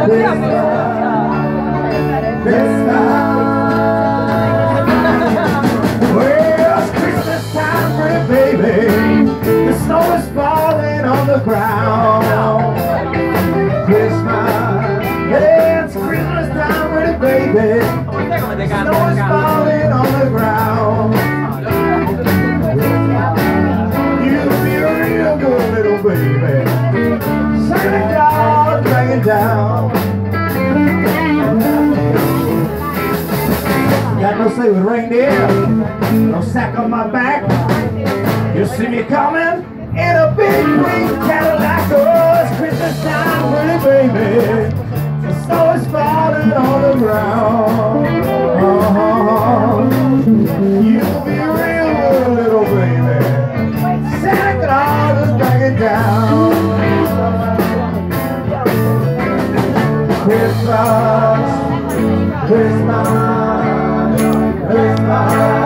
Christmas, yeah, it's Christmas time, pretty baby. The snow is falling on the ground. Christmas. It's Christmas time, pretty baby. The snow is falling on the ground. You a real good little baby. Down. Got no sleigh with reindeer, no sack on my back. You see me coming in a big green Cadillac. Oh, it's Christmas time, pretty baby. Christmas, Christmas. Christmas.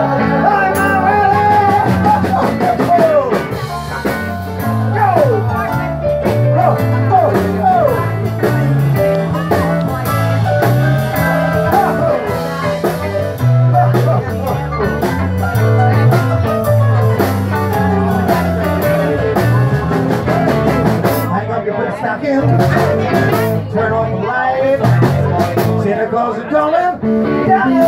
Hey, my Willie! Go!